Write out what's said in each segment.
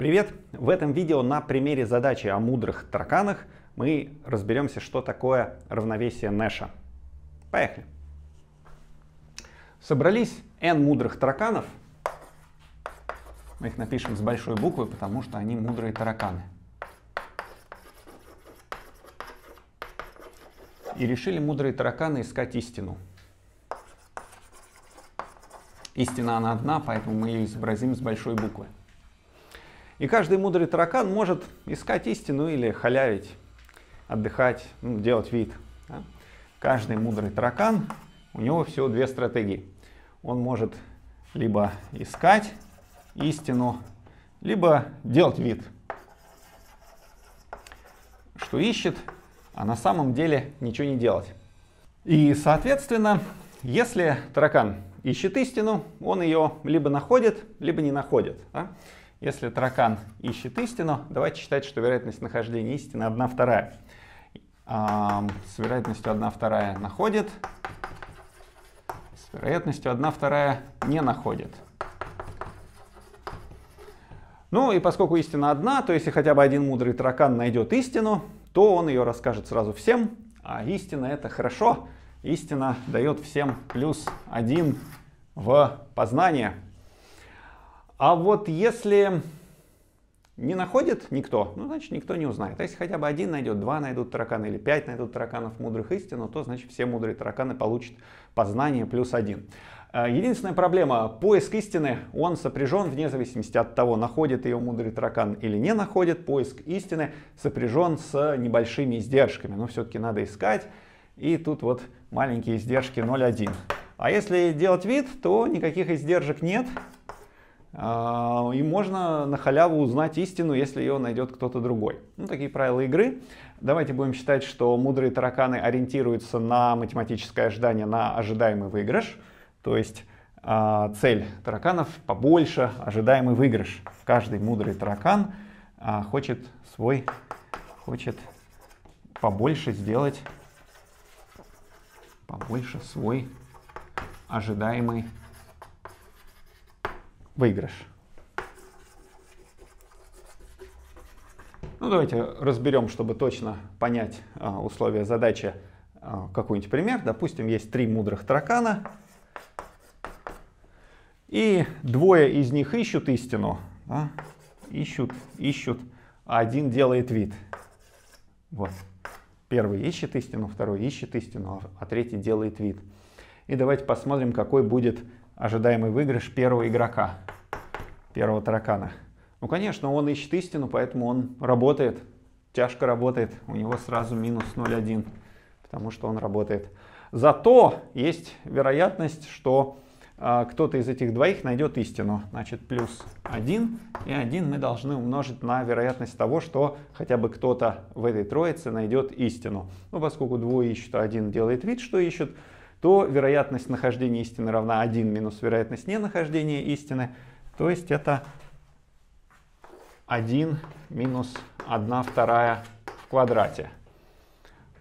Привет! В этом видео на примере задачи о мудрых тараканах мы разберемся, что такое равновесие Нэша. Поехали! Собрались n мудрых тараканов. Мы их напишем с большой буквы, потому что они мудрые тараканы. И решили мудрые тараканы искать истину. Истина она одна, поэтому мы ее изобразим с большой буквы. И каждый мудрый таракан может искать истину или халявить, отдыхать, ну, делать вид. Да? Каждый мудрый таракан, у него всего две стратегии. Он может либо искать истину, либо делать вид, что ищет, а на самом деле ничего не делать. И, соответственно, если таракан ищет истину, он ее либо находит, либо не находит. Да? Если таракан ищет истину, давайте считать, что вероятность нахождения истины 1 вторая. С вероятностью 1 вторая находит, с вероятностью 1 вторая не находит. Ну и поскольку истина одна, то если хотя бы один мудрый таракан найдет истину, то он ее расскажет сразу всем. А истина это хорошо. Истина дает всем плюс один в познание. А вот если не находит никто, ну, значит, никто не узнает. А если хотя бы один найдет, два найдут тараканы или пять найдут тараканов мудрых истину, то, значит, все мудрые тараканы получат познание плюс один. Э, единственная проблема, поиск истины, он сопряжен вне зависимости от того, находит ее мудрый таракан или не находит, поиск истины сопряжен с небольшими издержками, но все-таки надо искать, и тут вот маленькие издержки 0,1. А если делать вид, то никаких издержек нет, и можно на халяву узнать истину, если ее найдет кто-то другой. Ну, такие правила игры. Давайте будем считать, что мудрые тараканы ориентируются на математическое ожидание, на ожидаемый выигрыш. То есть э, цель тараканов побольше, ожидаемый выигрыш. Каждый мудрый таракан э, хочет свой, хочет побольше сделать, побольше свой ожидаемый. Ну, давайте разберем, чтобы точно понять а, условия задачи, а, какой-нибудь пример. Допустим, есть три мудрых таракана, и двое из них ищут истину. Да? Ищут, ищут, а один делает вид. Вот. Первый ищет истину, второй ищет истину, а третий делает вид. И давайте посмотрим, какой будет ожидаемый выигрыш первого игрока, первого таракана. Ну, конечно, он ищет истину, поэтому он работает, тяжко работает. У него сразу минус 0,1, потому что он работает. Зато есть вероятность, что э, кто-то из этих двоих найдет истину. Значит, плюс 1 и 1 мы должны умножить на вероятность того, что хотя бы кто-то в этой троице найдет истину. Ну, поскольку двое ищут, а один делает вид, что ищет, то вероятность нахождения истины равна 1 минус вероятность ненахождения истины. То есть это 1 минус 1 вторая в квадрате.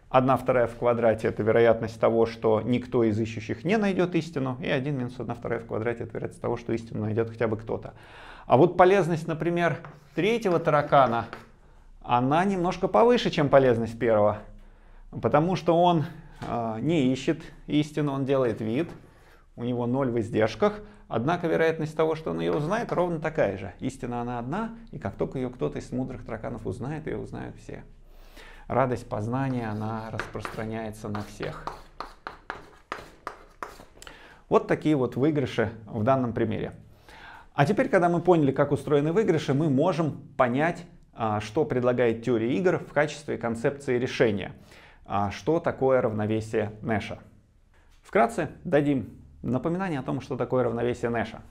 1 вторая в квадрате это вероятность того, что никто из ищущих не найдет истину, и 1 минус 1 вторая в квадрате это вероятность того, что истину найдет хотя бы кто-то. А вот полезность, например, третьего таракана, она немножко повыше, чем полезность первого, потому что он не ищет истину, он делает вид, у него ноль в издержках, однако вероятность того, что он ее узнает, ровно такая же. Истина она одна, и как только ее кто-то из мудрых тараканов узнает, ее узнают все. Радость познания, она распространяется на всех. Вот такие вот выигрыши в данном примере. А теперь, когда мы поняли, как устроены выигрыши, мы можем понять, а, что предлагает теория игр в качестве концепции решения. А что такое равновесие Нэша. Вкратце дадим напоминание о том, что такое равновесие Нэша.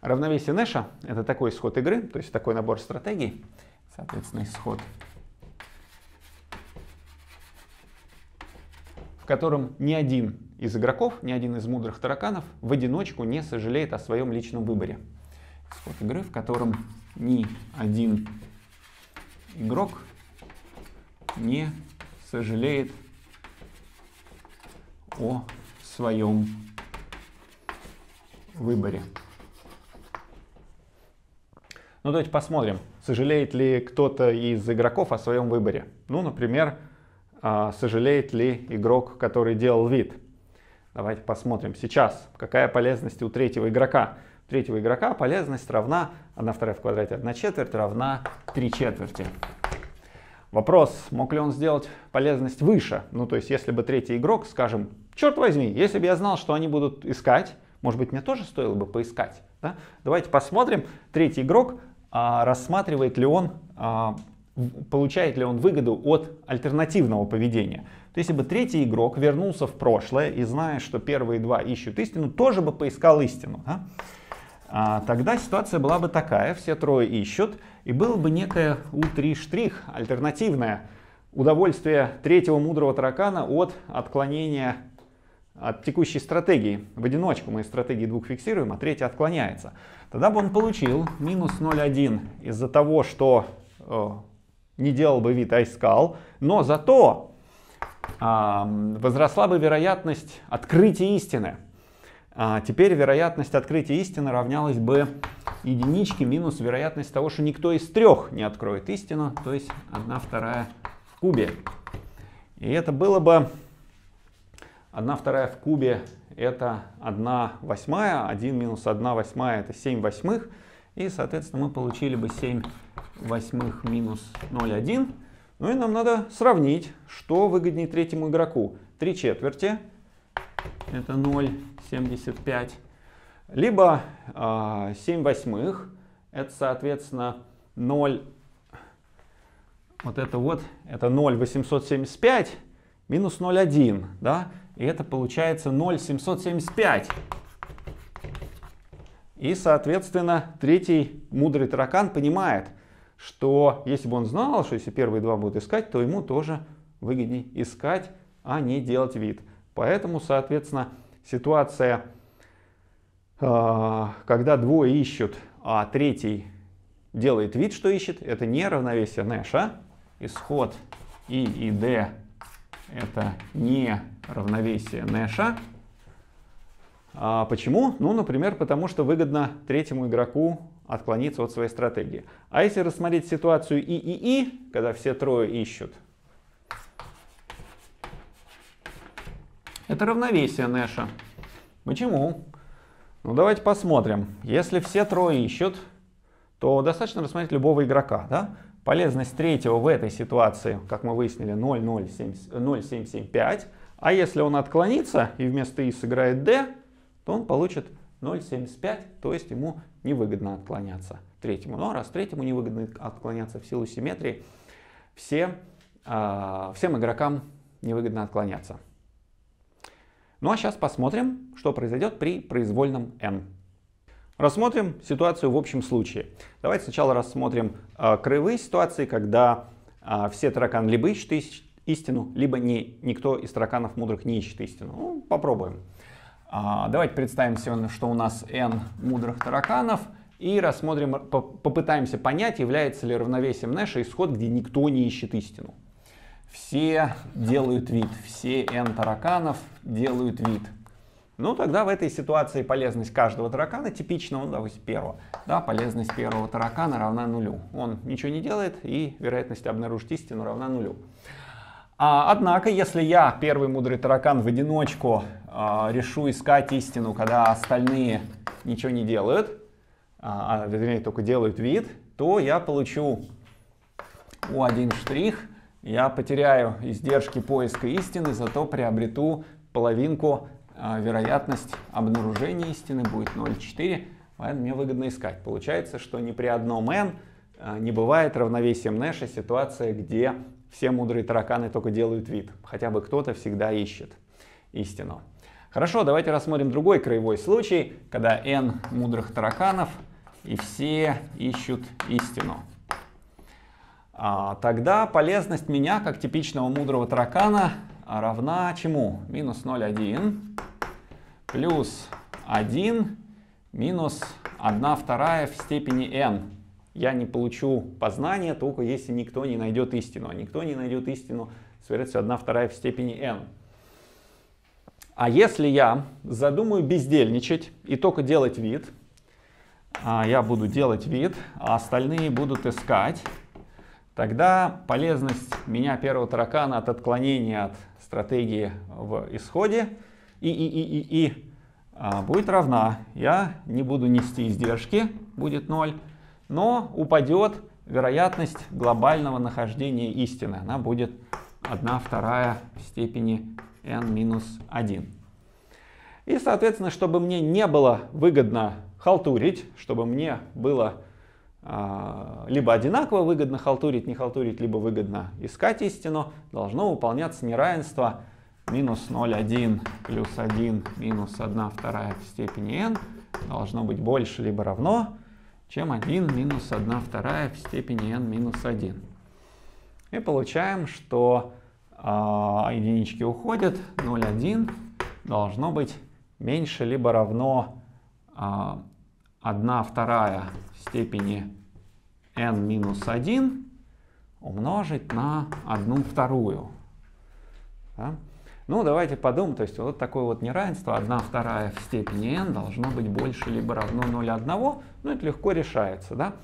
Равновесие Нэша — это такой исход игры, то есть такой набор стратегий, соответственно, исход, в котором ни один из игроков, ни один из мудрых тараканов в одиночку не сожалеет о своем личном выборе. Исход игры, в котором ни один игрок не сожалеет о своем выборе. Ну, давайте посмотрим, сожалеет ли кто-то из игроков о своем выборе. Ну, например, а, сожалеет ли игрок, который делал вид. Давайте посмотрим сейчас, какая полезность у третьего игрока. У третьего игрока полезность равна 1 вторая в квадрате 1 четверть равна 3 четверти. Вопрос, мог ли он сделать полезность выше? Ну, то есть, если бы третий игрок, скажем, черт возьми, если бы я знал, что они будут искать, может быть, мне тоже стоило бы поискать. Да? Давайте посмотрим, третий игрок, а, рассматривает ли он а, получает ли он выгоду от альтернативного поведения. То есть, если бы третий игрок вернулся в прошлое и зная, что первые два ищут истину, тоже бы поискал истину. Да? А, тогда ситуация была бы такая, все трое ищут, и было бы некое U3 штрих, альтернативное удовольствие третьего мудрого таракана от отклонения от текущей стратегии. В одиночку мы стратегии двух фиксируем, а третья отклоняется. Тогда бы он получил минус 0,1 из-за того, что э, не делал бы вид, а искал, но зато а, возросла бы вероятность открытия истины. А теперь вероятность открытия истины равнялась бы единичке минус вероятность того, что никто из трех не откроет истину, то есть 1 вторая в кубе. И это было бы 1 вторая в кубе это 1 восьмая, 1 минус 1 восьмая это 7 восьмых, и соответственно мы получили бы 7 восьмых минус 0,1. Ну и нам надо сравнить, что выгоднее третьему игроку. 3 четверти, это 0,75. Либо э, а, 7 восьмых, это соответственно 0, вот это вот, это 0,875 минус 0,1, да, и это получается 0,775. И, соответственно, третий мудрый таракан понимает, что если бы он знал, что если первые два будут искать, то ему тоже выгоднее искать, а не делать вид. Поэтому, соответственно, ситуация, а, когда двое ищут, а третий делает вид, что ищет, это не равновесие Нэша. Исход И и D это не равновесие Нэша. А почему? Ну, например, потому что выгодно третьему игроку отклониться от своей стратегии. А если рассмотреть ситуацию И и И, когда все трое ищут, это равновесие Нэша. Почему? Ну, давайте посмотрим. Если все трое ищут, то достаточно рассмотреть любого игрока. Да? Полезность третьего в этой ситуации, как мы выяснили, 0,775. А если он отклонится и вместо И сыграет D, то он получит 0,75, то есть ему невыгодно отклоняться третьему. Но раз третьему невыгодно отклоняться в силу симметрии, все, э, всем игрокам невыгодно отклоняться. Ну а сейчас посмотрим, что произойдет при произвольном n. Рассмотрим ситуацию в общем случае. Давайте сначала рассмотрим э, краевые ситуации, когда э, все тараканы либо ищут истину, либо не, никто из тараканов мудрых не ищет истину. Ну, попробуем. А, давайте представим сегодня, что у нас n мудрых тараканов и рассмотрим, попытаемся понять, является ли равновесием Нэша исход, где никто не ищет истину. Все делают вид, все n тараканов делают вид. Ну, тогда в этой ситуации полезность каждого таракана типичного, ну, допустим, первого, да, полезность первого таракана равна нулю. Он ничего не делает, и вероятность обнаружить истину равна нулю. А, однако, если я, первый мудрый таракан, в одиночку а, решу искать истину, когда остальные ничего не делают, а, а вернее только делают вид, то я получу U1 штрих, я потеряю издержки поиска истины, зато приобрету половинку, а, вероятность обнаружения истины будет 0,4, поэтому мне выгодно искать. Получается, что ни при одном n а, не бывает равновесием Нэша ситуация, где все мудрые тараканы только делают вид. Хотя бы кто-то всегда ищет истину. Хорошо, давайте рассмотрим другой краевой случай, когда n мудрых тараканов и все ищут истину. А, тогда полезность меня, как типичного мудрого таракана, равна чему? Минус 0,1 плюс 1 минус 1 вторая в степени n я не получу познание, только если никто не найдет истину. А никто не найдет истину с вероятностью 1 вторая в степени n. А если я задумаю бездельничать и только делать вид, а, я буду делать вид, а остальные будут искать, тогда полезность меня первого таракана от отклонения от стратегии в исходе и, и, и, и, и а, будет равна. Я не буду нести издержки, будет 0, но упадет вероятность глобального нахождения истины. Она будет 1 вторая в степени n минус 1. И, соответственно, чтобы мне не было выгодно халтурить, чтобы мне было либо одинаково выгодно халтурить, не халтурить, либо выгодно искать истину, должно выполняться неравенство минус 0,1 плюс 1 минус 1 вторая в степени n должно быть больше либо равно, чем 1 минус 1 вторая в степени n минус 1. И получаем, что э, единички уходят, 0,1 должно быть меньше либо равно э, 1 вторая степени n минус 1 умножить на 1 вторую. Да? Ну, давайте подумаем, то есть вот такое вот неравенство, 1 вторая в степени n должно быть больше либо равно 0,1, ну, это легко решается, да?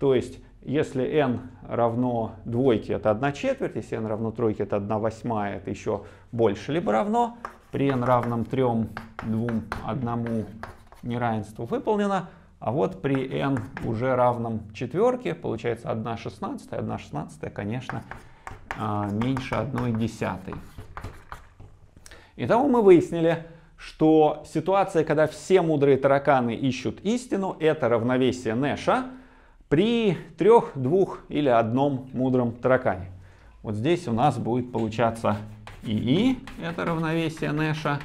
То есть, если n равно двойке, это 1 четверть, если n равно тройке, это 1 восьмая, это еще больше либо равно, при n равном 3, 2, 1 неравенство выполнено, а вот при n уже равном четверке, получается 1 шестнадцатая, 1 шестнадцатая, конечно, а, меньше 1 десятой. Итого мы выяснили, что ситуация, когда все мудрые тараканы ищут истину, это равновесие Нэша при трех, двух или одном мудром таракане. Вот здесь у нас будет получаться ИИ, это равновесие Нэша.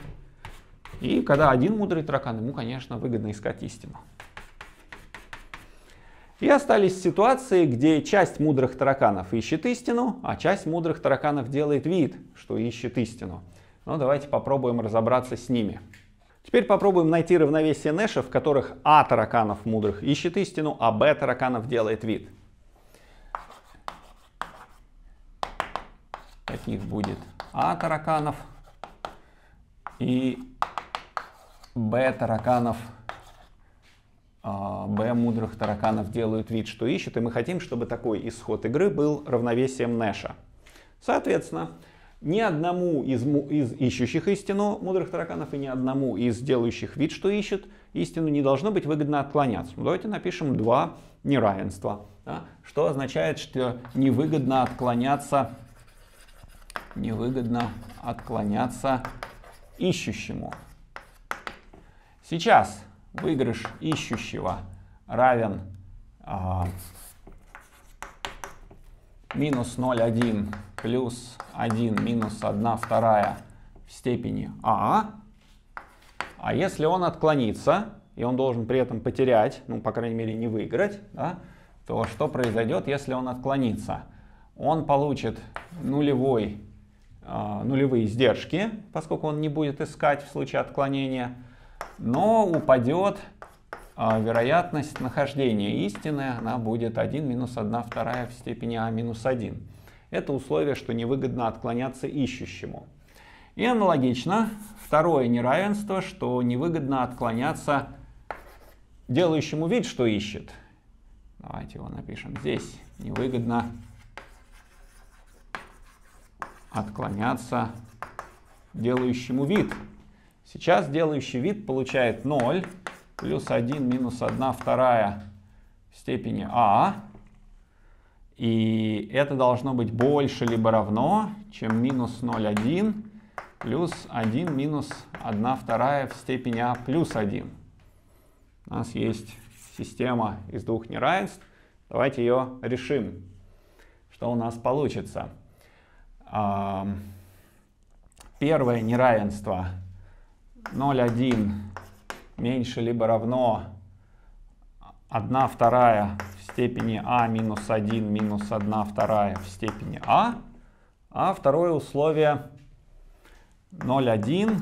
И когда один мудрый таракан, ему, конечно, выгодно искать истину. И остались ситуации, где часть мудрых тараканов ищет истину, а часть мудрых тараканов делает вид, что ищет истину. Ну, давайте попробуем разобраться с ними. Теперь попробуем найти равновесие Нэша, в которых А тараканов мудрых ищет истину, а Б тараканов делает вид. Таких будет А тараканов и Б тараканов Б мудрых тараканов делают вид, что ищут, и мы хотим, чтобы такой исход игры был равновесием Нэша. Соответственно, ни одному из, из ищущих истину мудрых тараканов и ни одному из делающих вид, что ищут истину, не должно быть выгодно отклоняться. Ну, давайте напишем два неравенства, да, что означает, что невыгодно отклоняться, невыгодно отклоняться ищущему. Сейчас выигрыш ищущего равен а, минус 0,1 плюс 1 минус 1 вторая в степени а. А если он отклонится, и он должен при этом потерять, ну, по крайней мере, не выиграть, да, то что произойдет, если он отклонится? Он получит нулевой, э, нулевые издержки, поскольку он не будет искать в случае отклонения, но упадет э, вероятность нахождения истины, она будет 1 минус 1 вторая в степени а минус 1. Это условие, что невыгодно отклоняться ищущему. И аналогично, второе неравенство, что невыгодно отклоняться делающему вид, что ищет. Давайте его напишем здесь. Невыгодно отклоняться делающему вид. Сейчас делающий вид получает 0 плюс 1 минус 1 вторая в степени а. И это должно быть больше либо равно, чем минус 0,1 плюс 1 минус 1 вторая в степени а плюс 1. У нас есть система из двух неравенств. Давайте ее решим. Что у нас получится? Первое неравенство 0,1 меньше либо равно 1 вторая в степени а минус 1 минус 1 вторая в степени а. А второе условие 0,1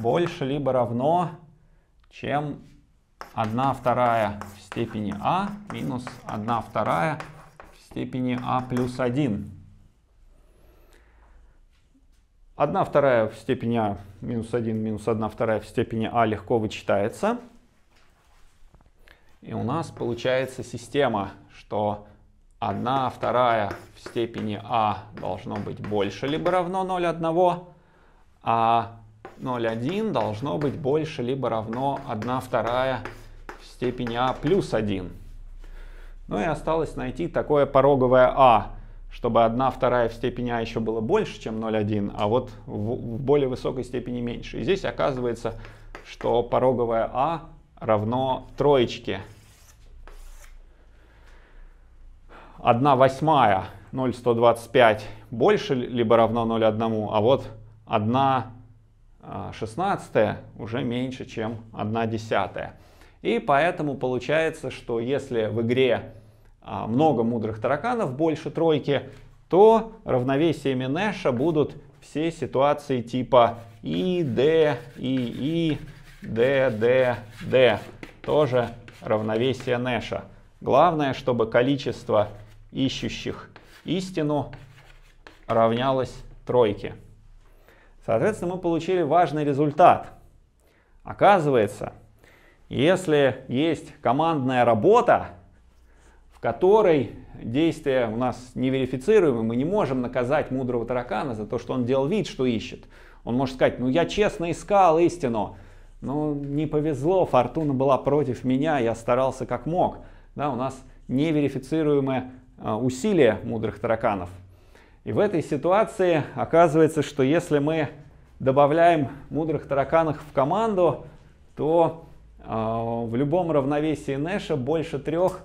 больше либо равно, чем 1 вторая в степени а минус 1 вторая в степени а плюс 1. 1 вторая в степени а минус 1 минус 1 вторая в степени а легко вычитается. И у нас получается система, что 1 вторая в степени а должно быть больше либо равно 0,1, а 0,1 должно быть больше либо равно 1 вторая в степени а плюс 1. Ну и осталось найти такое пороговое а, чтобы 1 вторая в степени а еще было больше, чем 0,1, а вот в, в более высокой степени меньше. И здесь оказывается, что пороговое а равно троечке 1 восьмая 0,125 больше либо равно 0,1, а вот 1 а, шестнадцатая уже меньше, чем 1 десятая. И поэтому получается, что если в игре много мудрых тараканов, больше тройки, то равновесиями Нэша будут все ситуации типа И, Д, И, И, Д, Д, Д. Тоже равновесие Нэша. Главное, чтобы количество ищущих истину равнялось тройке. Соответственно, мы получили важный результат. Оказывается, если есть командная работа, которой действия у нас неверифицируемы, мы не можем наказать мудрого таракана за то, что он делал вид, что ищет. Он может сказать, ну я честно искал истину, но не повезло, фортуна была против меня, я старался как мог. Да, у нас неверифицируемое а, усилия мудрых тараканов. И в этой ситуации оказывается, что если мы добавляем мудрых тараканов в команду, то э, в любом равновесии Нэша больше трех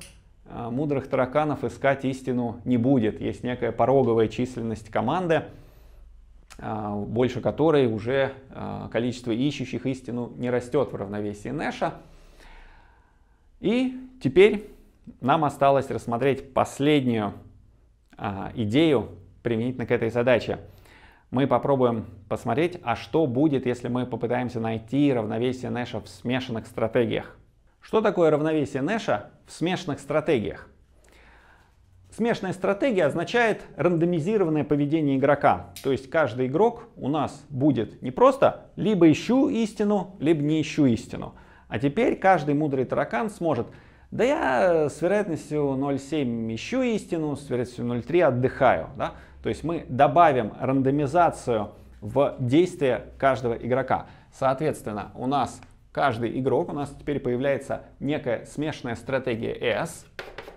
мудрых тараканов искать истину не будет. Есть некая пороговая численность команды, э, больше которой уже э, количество ищущих истину не растет в равновесии Нэша. И теперь нам осталось рассмотреть последнюю а, идею применительно к этой задаче. Мы попробуем посмотреть, а что будет, если мы попытаемся найти равновесие Нэша в смешанных стратегиях. Что такое равновесие Нэша в смешанных стратегиях? Смешанная стратегия означает рандомизированное поведение игрока. То есть каждый игрок у нас будет не просто либо ищу истину, либо не ищу истину. А теперь каждый мудрый таракан сможет да я с вероятностью 0,7 ищу истину, с вероятностью 0,3 отдыхаю. Да? То есть мы добавим рандомизацию в действие каждого игрока. Соответственно, у нас каждый игрок, у нас теперь появляется некая смешанная стратегия S,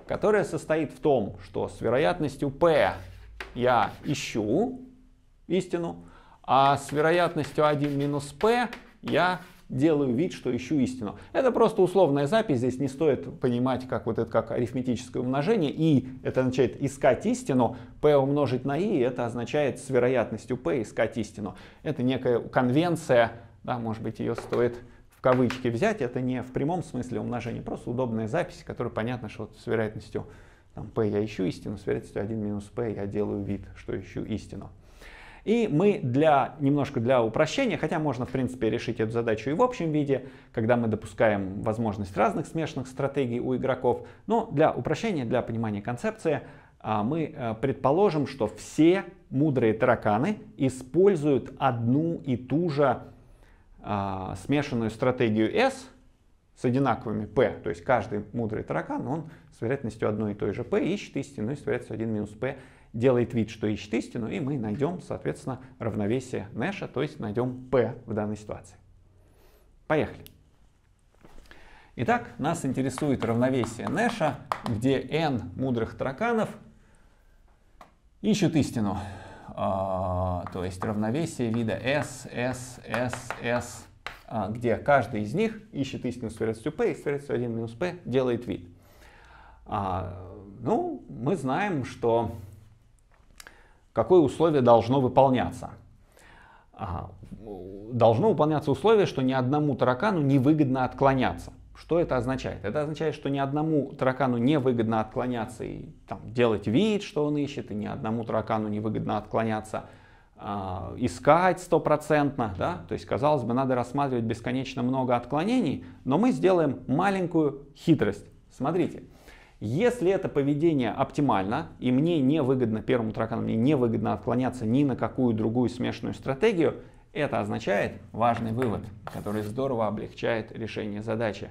которая состоит в том, что с вероятностью P я ищу истину, а с вероятностью 1 минус P я делаю вид, что ищу истину. Это просто условная запись, здесь не стоит понимать как вот это как арифметическое умножение. И это означает искать истину, p умножить на i, это означает с вероятностью p искать истину. Это некая конвенция, да, может быть ее стоит кавычки взять, это не в прямом смысле умножения, просто удобная запись, которая понятно, что вот с вероятностью там, p я ищу истину, с вероятностью 1 минус p я делаю вид, что ищу истину. И мы для, немножко для упрощения, хотя можно в принципе решить эту задачу и в общем виде, когда мы допускаем возможность разных смешанных стратегий у игроков, но для упрощения, для понимания концепции, а, мы э, предположим, что все мудрые тараканы используют одну и ту же а, смешанную стратегию S с одинаковыми P. То есть каждый мудрый таракан, он с вероятностью одной и той же P ищет истину и с вероятностью 1 минус P делает вид, что ищет истину, и мы найдем, соответственно, равновесие Нэша, то есть найдем P в данной ситуации. Поехали. Итак, нас интересует равновесие Нэша, где n мудрых тараканов ищут истину. А, то есть равновесие вида S, S, S, S, а, где каждый из них ищет истину с P и с вероятностью 1 минус P делает вид. А, ну, мы знаем, что какое условие должно выполняться. Должно выполняться условие, что ни одному таракану не выгодно отклоняться. Что это означает? Это означает, что ни одному таракану не выгодно отклоняться и там, делать вид, что он ищет, и ни одному таракану не выгодно отклоняться э, искать стопроцентно. Да? То есть, казалось бы, надо рассматривать бесконечно много отклонений, но мы сделаем маленькую хитрость. Смотрите, если это поведение оптимально, и мне не выгодно, первому таракану мне не выгодно отклоняться ни на какую другую смешанную стратегию, это означает важный вывод, который здорово облегчает решение задачи,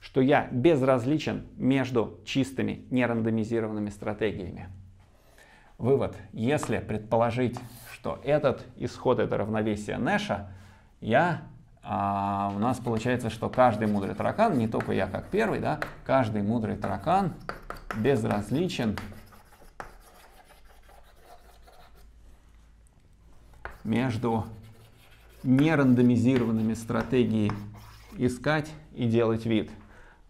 что я безразличен между чистыми нерандомизированными стратегиями. Вывод. Если предположить, что этот исход это равновесие Нэша, я, а, у нас получается, что каждый мудрый таракан, не только я как первый, да, каждый мудрый таракан безразличен между нерандомизированными стратегией искать и делать вид.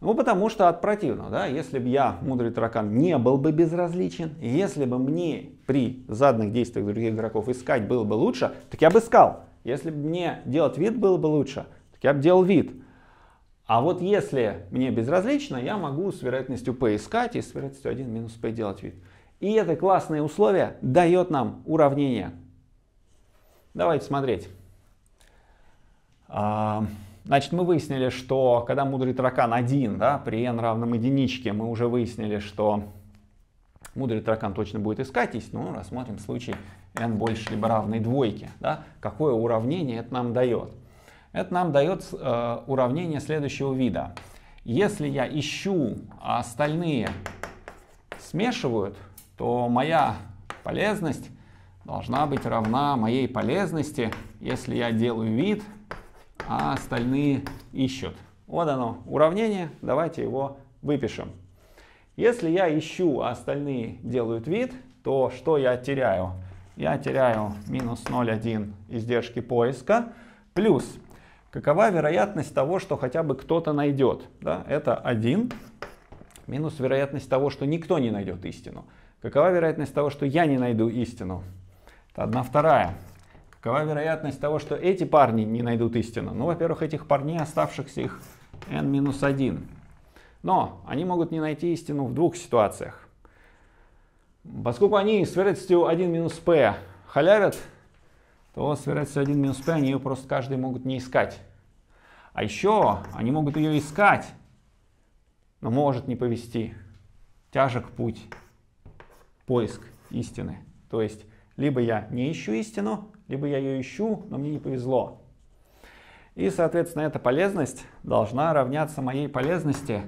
Ну, потому что от противного, да, если бы я, мудрый таракан, не был бы безразличен, если бы мне при заданных действиях других игроков искать было бы лучше, так я бы искал. Если бы мне делать вид было бы лучше, так я бы делал вид. А вот если мне безразлично, я могу с вероятностью p искать и с вероятностью 1 минус p делать вид. И это классное условие дает нам уравнение. Давайте смотреть. А, значит, мы выяснили, что когда мудрый таракан 1, да, при n равном единичке, мы уже выяснили, что мудрый таракан точно будет искать истину. Ну, рассмотрим случай n больше либо равной двойке. Да? Какое уравнение это нам дает? Это нам дает э, уравнение следующего вида. Если я ищу, а остальные смешивают, то моя полезность должна быть равна моей полезности, если я делаю вид, а остальные ищут. Вот оно, уравнение, давайте его выпишем. Если я ищу, а остальные делают вид, то что я теряю? Я теряю минус 0,1 издержки поиска, плюс какова вероятность того, что хотя бы кто-то найдет? Да? Это 1, минус вероятность того, что никто не найдет истину. Какова вероятность того, что я не найду истину? Это 1 вторая. Какова вероятность того, что эти парни не найдут истину? Ну, во-первых, этих парней, оставшихся их n-1. Но они могут не найти истину в двух ситуациях. Поскольку они с вероятностью 1 минус p халявят, то с вероятностью 1 минус p они ее просто каждый могут не искать. А еще они могут ее искать, но может не повести. Тяжек путь, поиск истины. То есть, либо я не ищу истину, либо я ее ищу, но мне не повезло. И, соответственно, эта полезность должна равняться моей полезности,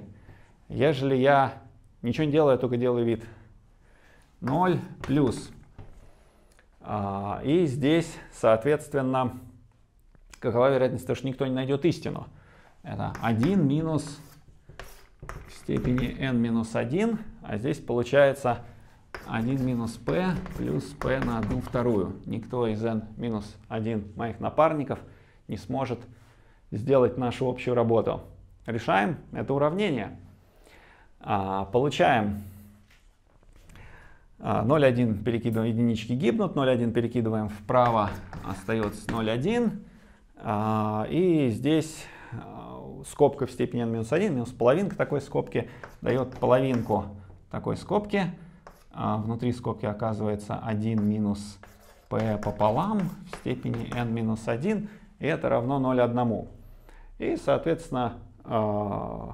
ежели я ничего не делаю, только делаю вид. 0 плюс. А, и здесь, соответственно, какова вероятность того, что никто не найдет истину? Это 1 минус в степени n минус 1, а здесь получается 1 минус p плюс p на 1 вторую. Никто из n минус 1 моих напарников не сможет сделать нашу общую работу. Решаем это уравнение. А, получаем 0,1 а, перекидываем, единички гибнут, 0,1 перекидываем вправо, остается 0,1. А, и здесь скобка в степени n минус 1, минус половинка такой скобки дает половинку такой скобки а внутри скобки оказывается 1 минус p пополам в степени n минус 1, и это равно 0,1. И, соответственно, э,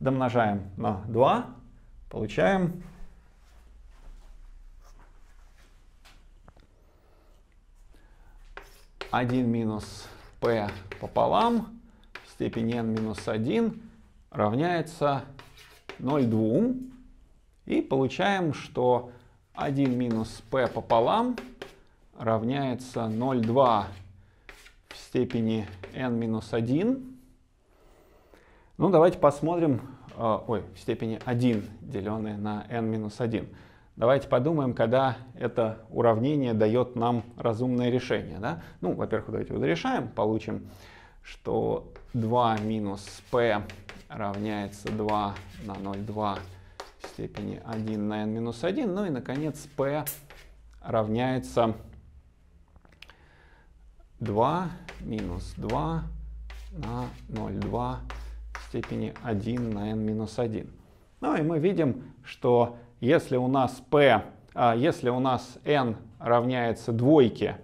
домножаем на 2, получаем один минус p пополам в степени n минус 1 равняется 0,2. И получаем, что 1 минус p пополам равняется 0,2 в степени n минус 1. Ну, давайте посмотрим, э, ой, в степени 1, деленное на n минус 1. Давайте подумаем, когда это уравнение дает нам разумное решение. Да? Ну, во-первых, давайте его решаем, получим, что 2 минус p равняется 2 на 0,2 степени 1 на n минус 1. Ну и, наконец, p равняется 2 минус 2 на 0,2 степени 1 на n минус 1. Ну и мы видим, что если у нас p, а, если у нас n равняется двойке,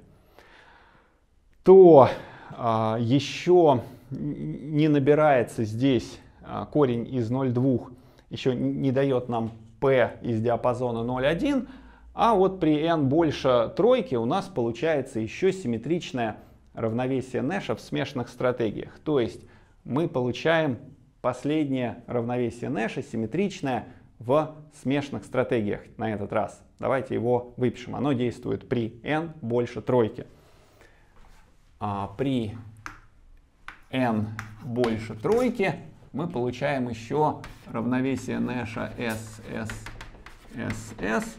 то а, еще не набирается здесь а, корень из 0,2 еще не дает нам P из диапазона 0,1, а вот при n больше тройки у нас получается еще симметричное равновесие Нэша в смешанных стратегиях. То есть мы получаем последнее равновесие Нэша, симметричное в смешанных стратегиях на этот раз. Давайте его выпишем. Оно действует при n больше тройки. А при n больше тройки мы получаем еще равновесие Нэша S, S, S, S,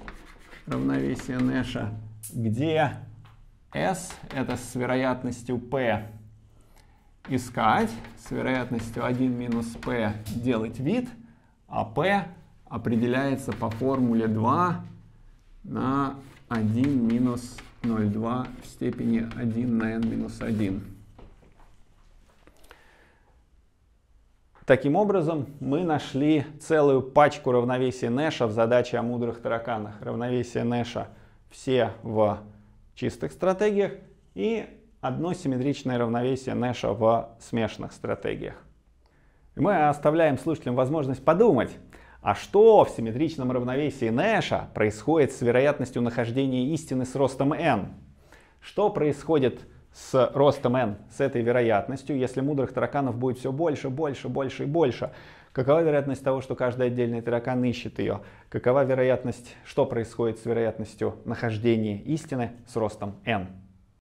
равновесие Нэша, где S это с вероятностью P искать, с вероятностью 1 минус P делать вид, а P определяется по формуле 2 на 1 минус 0,2 в степени 1 на n минус 1. Таким образом, мы нашли целую пачку равновесия Нэша в задаче о мудрых тараканах. Равновесие Нэша все в чистых стратегиях и одно симметричное равновесие Нэша в смешанных стратегиях. И мы оставляем слушателям возможность подумать, а что в симметричном равновесии Нэша происходит с вероятностью нахождения истины с ростом n? Что происходит с ростом n, с этой вероятностью, если мудрых тараканов будет все больше, больше, больше и больше? Какова вероятность того, что каждый отдельный таракан ищет ее? Какова вероятность, что происходит с вероятностью нахождения истины с ростом n?